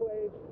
well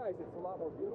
nice. It's a lot more beautiful.